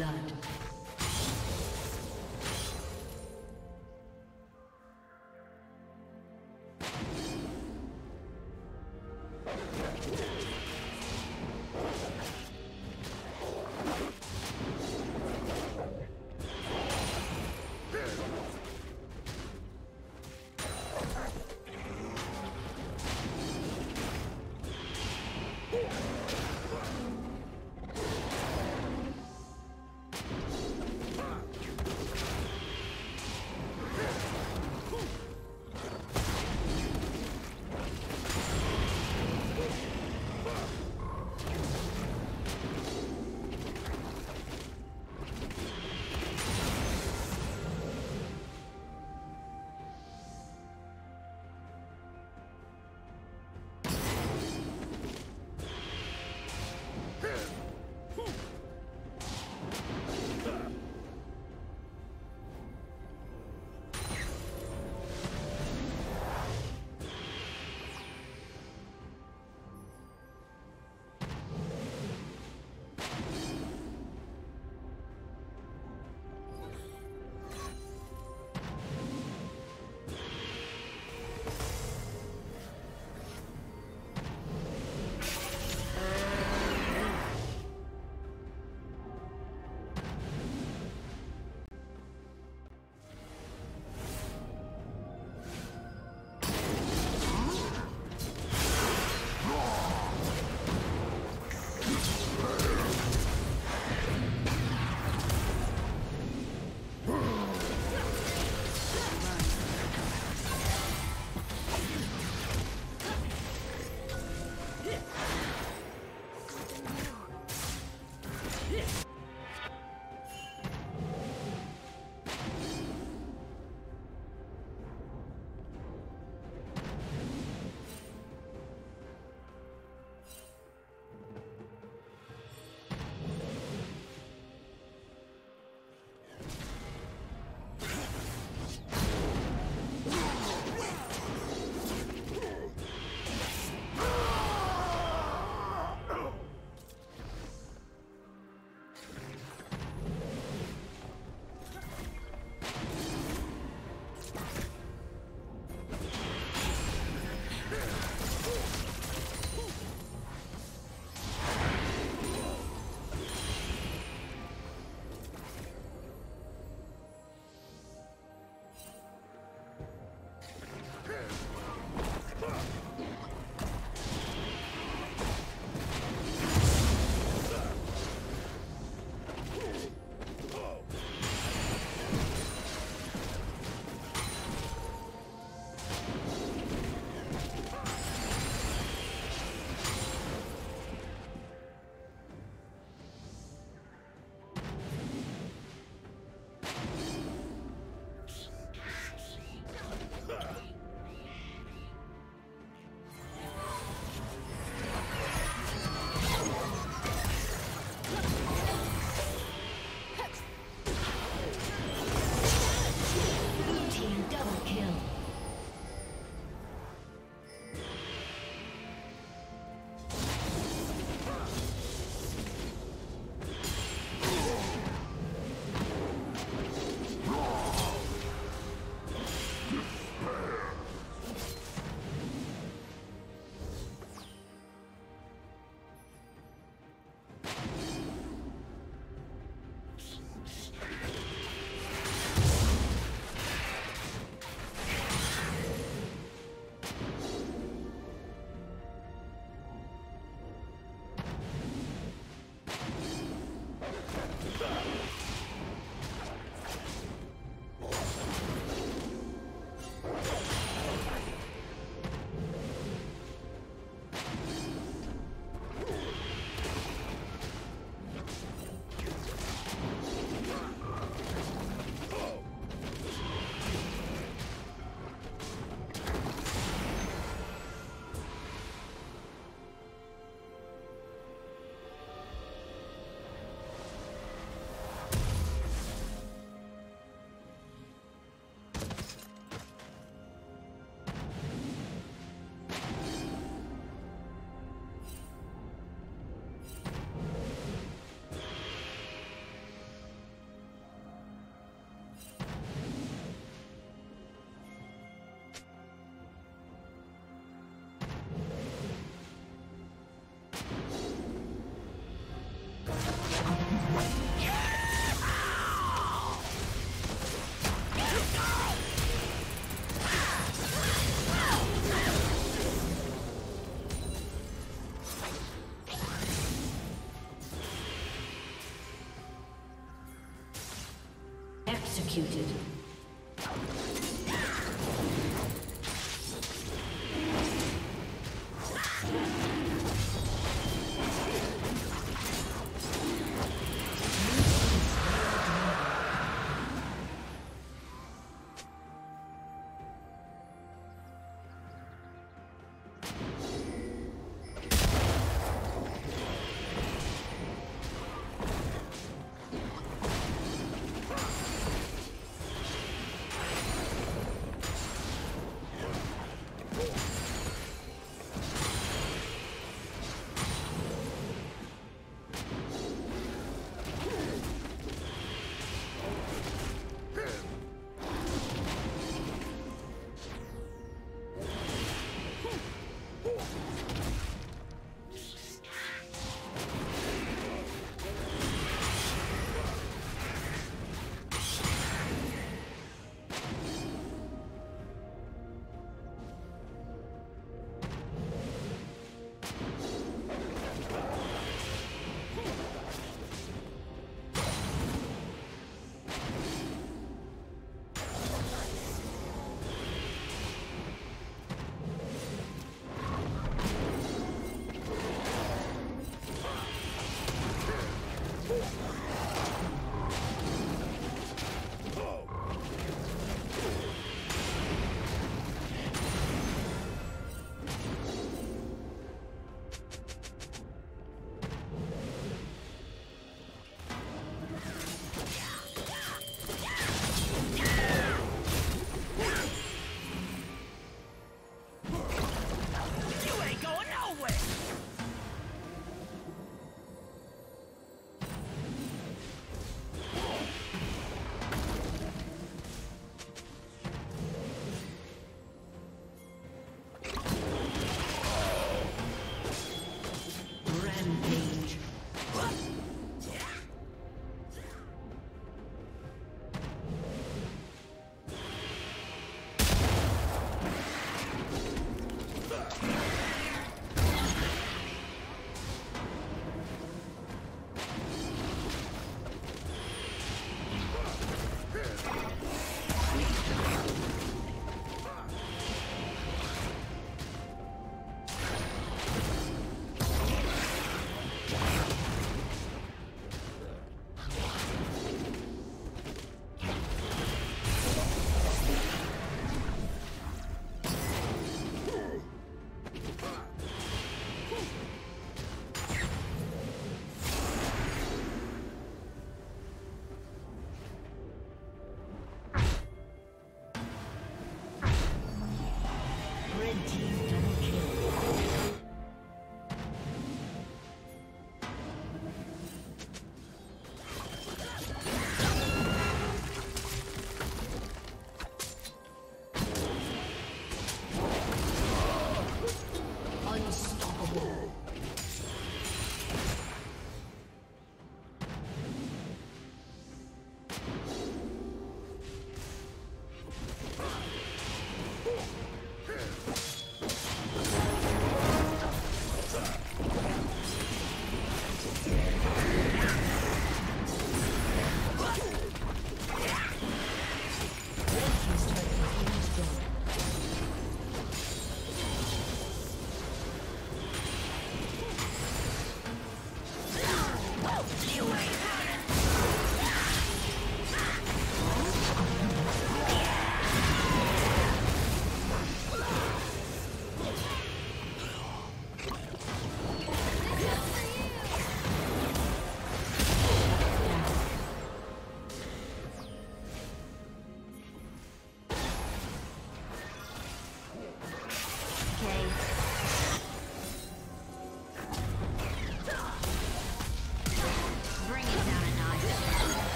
Blood.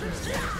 Yeah!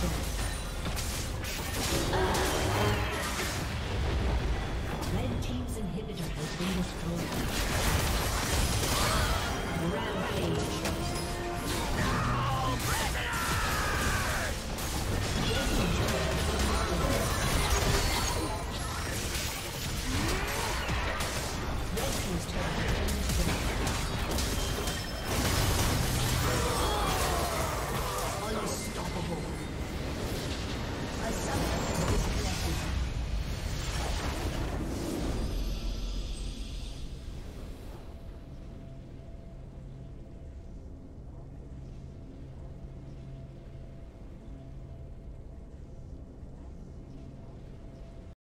destroyed.